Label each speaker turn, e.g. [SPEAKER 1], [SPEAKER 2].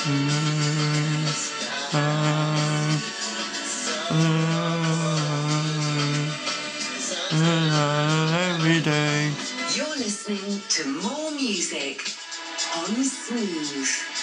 [SPEAKER 1] Every day.
[SPEAKER 2] You're listening to more music on Smooth.